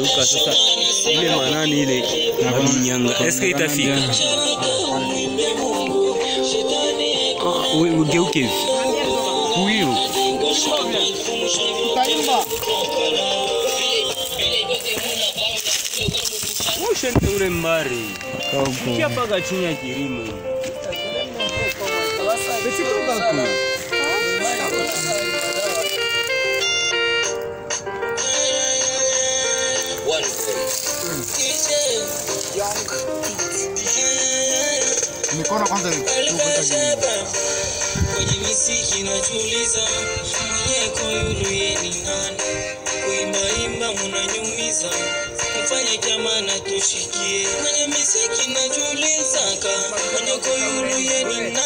itafika sasa ile manani ile nyanga eske itafika we- ugeuke hivi huyo ushente ule mbari kia paka chini ya kilimo Besitoka ku. Mikono kwanza tuweka chini. kwenye misiki najiuliza mwenyeko yulu yeni nani? Kuimbaimba munanyumiza mfanye kama na tushikie kwenye misiki najiuliza mwenyeko yulu yeni nani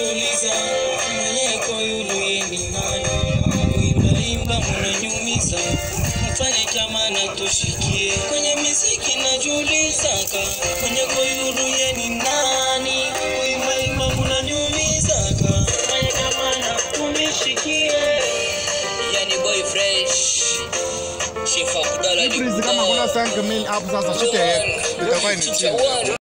misiki maleko yulu yeni nani? Kuimbaimba munanyumiza mfanye kama na tushikie kwenye misiki najulizaka maleko yulu yeni nani? Kuimbaimba munanyumizaka fanye na tumishikie yani boy fresh. Shefa kudala ni kama kuna 5000 hapo sasa shite itakuwa ni chini.